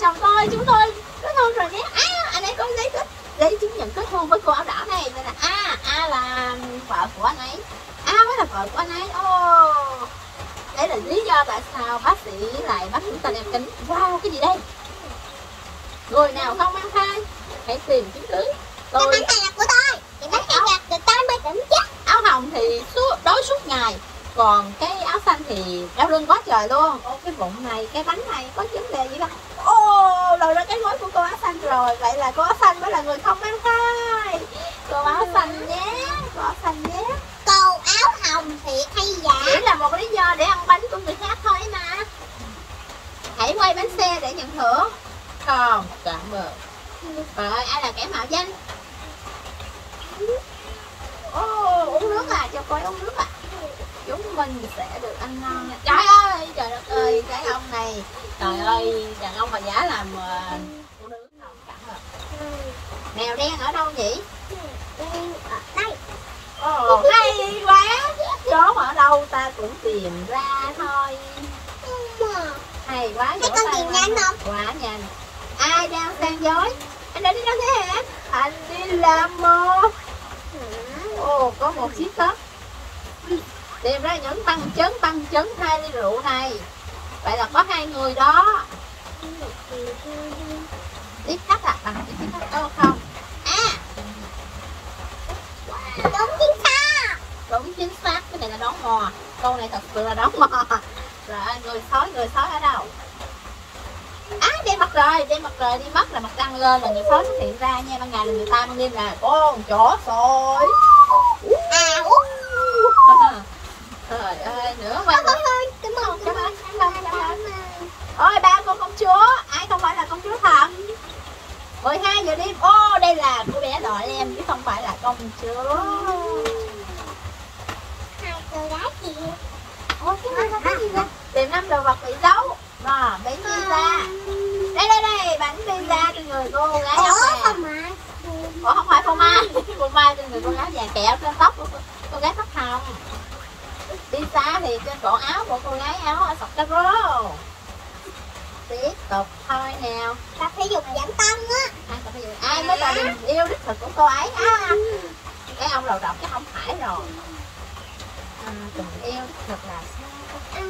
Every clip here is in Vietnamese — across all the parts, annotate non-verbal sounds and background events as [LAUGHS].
chồng tôi chúng tôi kết hôn rồi nhé. À anh ấy có giấy kết giấy chứng nhận kết hôn với cô áo đỏ này nên là a a là vợ của anh ấy. A mới là vợ của anh ấy. Ô đây là lý do tại sao bác sĩ lại bắt chúng ta đeo kính. Wow cái gì đây? Người nào không mang thai hãy tìm chứng cứ. Cái tôi bánh này là của tôi. Cái bánh này là của tôi mới tỉnh chứ. Áo hồng thì suốt đối suốt ngày. Còn cái áo xanh thì đau lưng quá trời luôn. Ô cái bụng này cái bánh này có vấn đề gì đâu ra cái gối của cô áo xanh rồi. Vậy là cô áo xanh mới là người không mang thai. Cô áo xanh nhé cô áo xanh nhé. Cô áo hồng thiệt hay giả. Chỉ là một lý do để ăn bánh của người khác thôi mà. Hãy quay bánh xe để nhận thưởng. Không cảm ơn. Rồi ai là kẻ mạo danh? Ô uống nước à cho coi uống nước à chúng mình sẽ được ăn ngon trời ơi trời đất ơi cái ông này. Trời ơi đàn ông mà giả làm uh, phụ nữ không cảm ơn mèo đen ở đâu nhỉ? Đây ồ hay quá. Chó ở đâu ta cũng tìm ra thôi. Hay quá Thế con tìm nhanh không? quá nhanh. Ai đang sang dối? Anh đã đi đâu thế hả? Anh đi làm một. Ồ có một chiếc tóc tìm ra những bằng chứng bằng chứng hai ly rượu này. Vậy là có hai người đó. Biết cách là bằng biết cách đâu không? À! Đúng chính xác. Đúng chính xác. Cái này là đón mò. Câu này thật sự là đón mò. Rồi người sói người sói ở đâu? Á đen mặt trời đen mặt trời đi mất là mặt trăng lên là người sói xuất hiện ra nha. Ban ngày là người ta ban đêm là con chó sói À trời ơi nữa Ôi nữa ơi Cảm ơn Cảm ơn. Cảm ơn Cảm ơn. Ôi ba cô công chúa. Ai không phải là công chúa thần 12 giờ đêm. Ô đây là cô bé đỏ lem chứ không phải là công chúa. Hai cô gái chị. Ôi cái này cái gì vậy? Tìm năm đồ vật bị giấu. Mà bánh pizza. Đây đây đây bánh pizza trên người cô gái áo vàng không mà ủa không phải phô mai phô mai trên người cô gái vàng kẹo trên tóc của cô gái tóc hồng pizza thì trên cổ áo của cô gái áo ở sọc cà rô. Tiếp tục thôi nào. Tập thể dục giảm cân á? Ai tập thể dục ai mới là tình yêu đích thực của cô ấy à, cái ông đầu độc chắc không phải rồi. À, tình yêu đích thực là sao?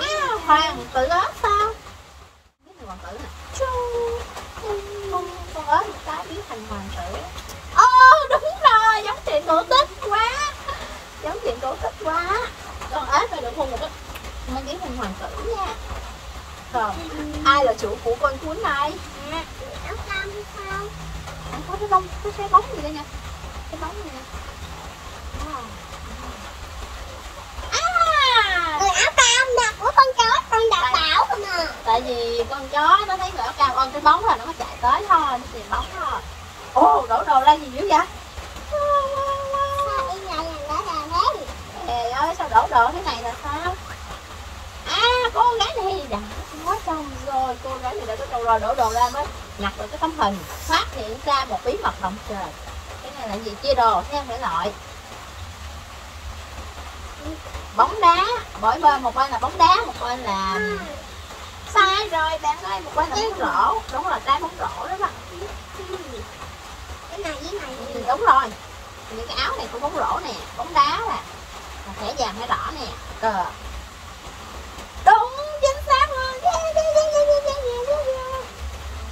À, hoàng tử ớt sao? Biết là hoàng tử nè Chu. con con ớt một cái biến thành hoàng tử ô đúng rồi giống chuyện cổ tích quá giống chuyện cổ tích quá hôn một cái mới biến thành hoàng tử nha. Rồi ai là chủ của con cuốn này Áo cam sao? Có cái bông cái cái bóng gì đây nha cái bóng gì nè? Người áo cam là của con chó Con đã bảo không tại vì con chó nó thấy người áo cam ôm cái bóng là nó mới chạy tới thôi nó tìm bóng thôi. Ô đổ đồ ra gì dữ vậy Sao đi lại là đã là thế trời ơi sao đổ đồ thế này là sao? À cô gái này đã có chồng rồi. Cô gái này đã có chồng rồi đổ đồ ra mới nhặt được cái tấm hình phát hiện ra một bí mật động trời. Cái này là gì? Chia đồ theo thể loại bóng đá mỗi bên một bên là bóng đá một bên là sai rồi bạn ơi một bên là bóng rổ. Đúng rồi trái bóng rổ đó mà Cái này với này ừ, đúng rồi. Những cái áo này của bóng rổ nè bóng đá nè. là thẻ vàng hay đỏ nè. Cờ đúng chính xác luôn. Yeah, yeah, yeah, yeah, yeah, yeah, yeah, yeah.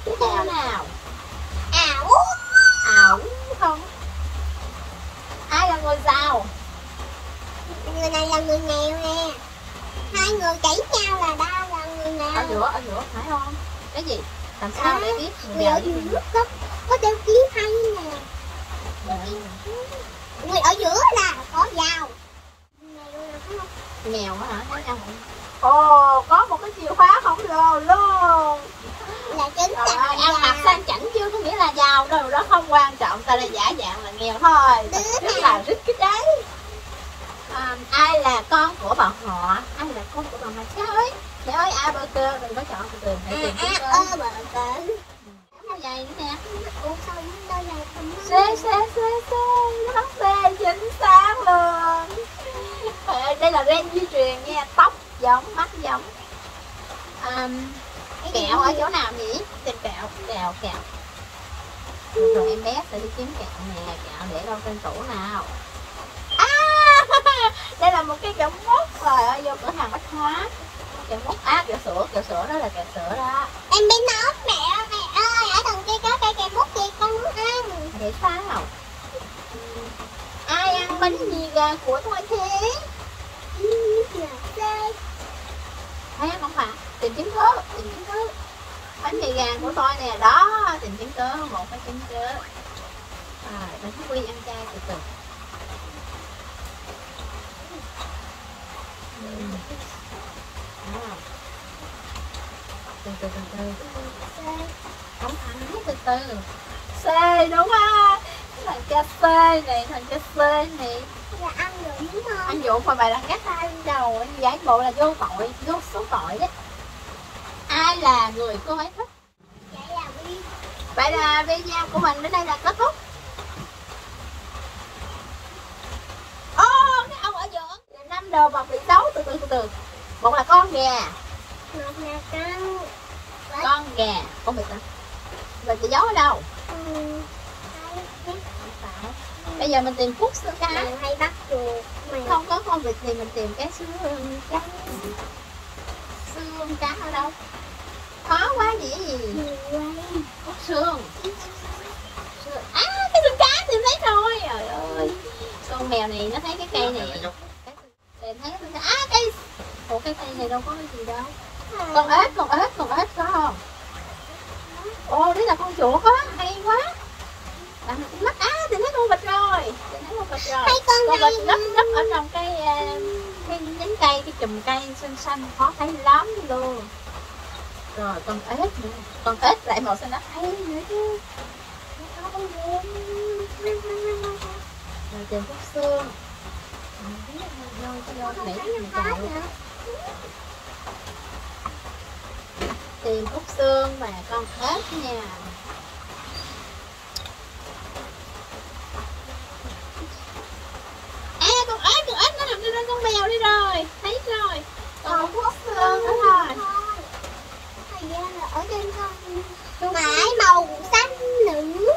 tiếp theo nào. Ảo. Ảo không? Ai là người giàu? Người này là người nghèo nè. Hai người chảy nhau là đa là người ở nghèo giữa ở giữa phải không? Cái gì? Làm sao để biết người Người giàu ở với người giữa có, có đeo kiếm hay nè Người ở giữa là có giàu Nghèo là có không? nghèo á hả thấy không ồ có một cái chìa khóa khổng lồ luôn Là chính Trời là ơi, ăn mặc giàu. sang chảnh chưa có nghĩa là giàu đâu đó không quan trọng ta là giả dạng là nghèo thôi. Rất nào? là rich cái đấy. À, ai là con của bọn họ? Ai là con của bọn họ? Trời ơi trời ơi a bơ cơ đừng có chọn từ từ hãy tìm À, kiếm à, ơi ơ, bờ cỡ áo dày nữa nè Ủa sao đâu là không xê xê xê xê. Nó xê chính xác luôn. Ơi, đây là gen di truyền nha tóc giống mắt giống. À, Cái kẹo ở chỗ nào nhỉ? Tìm kẹo kẹo kẹo rồi, rồi em bé sẽ đi kiếm kẹo nè kẹo để đâu trên tủ nào. À [LAUGHS] đây là một cái kẹo mút rồi ơi vô cửa hàng bách hóa. Kẹo mút á kẹo sữa kẹo sữa đó là kẹo sữa đó. Em biết nó mẹ mẹ ơi ở đằng kia có cây cây bút gì con muốn ăn? Để sao ai ăn bánh mì gà của tôi thế? Ừ, là xe. thấy không phải tìm chứng cứ tìm chứng cứ bánh mì gà của tôi nè đó tìm chứng cứ một cái chứng cứ rồi mình quy ăn chay từ từ. Từ từ từ từ. Không phải từ từ. C đúng không thằng cha C này thằng cha C này là ăn được đúng không? Anh dụ mà bài là gác tay đầu anh giải bộ là vô tội vô số tội đấy ai là người cô ấy thích? Vậy là đi vậy là video của mình đến đây là kết thúc. Ô cái ông ở giữa. Là năm đồ vật bị xấu từ từ từ từ. Một là con gà. Một là con. Con gà. Con vịt hả vịt bị giấu ở đâu? Ừ, bây giờ mình tìm phút xương cá mày hay bắt chuột. Không có con vịt thì mình tìm cái xương. Cá xương cá ở đâu khó quá gì Khúc xương à cái xương cá tìm thấy rồi trời ơi. Con mèo này nó thấy cái cây này. Cái- tìm thấy cái à cây ủa cái cây này đâu có cái gì đâu. Con ếch con ếch con ếch có không? Ồ đấy là con chuột á. Hay quá. Làm mình cũng mắt á tìm thấy con vịt rồi. Tìm thấy con vịt rồi. Con con vịt nấp nấp ở trong cái cái nhánh cây cái chùm cây xanh xanh khó thấy lắm luôn rồi con ếch nữa. Con ếch lại màu xanh lá thấy nữa chứ. Rồi tìm khúc xương. Tìm khúc xương và con ếch nha. À con ếch con ếch nó nằm trên con mèo đi rồi. Thấy rồi. Còn khúc xương nữa thời trên con phải màu xanh nữa.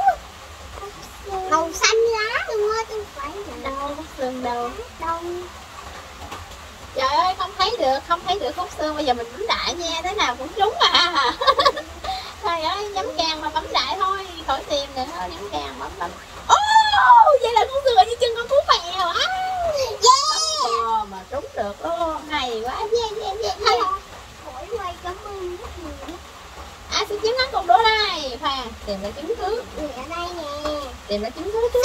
Màu xanh lá luôn á chứ không phải là đâu khúc xương đâu. đâu. Trời ơi không thấy được không thấy được khúc xương. Bây giờ mình bấm đại nha thế nào cũng trúng à. [LAUGHS] Trời ơi nhắm càng mà bấm đại thôi khỏi tìm nữa nhắm càng bấm bấm. Ô vậy là khúc xương ở dưới chân con cú mèo á yeah Ồ, mà trúng được luôn hay quá yeah yeah yeah Hay yeah Mỗi quay cảm ơn rất nhiều à xin chiến thắng cuộc đua này khoan tìm lại chứng cứ. Người ở đây nè. Tìm lại chứng cứ trước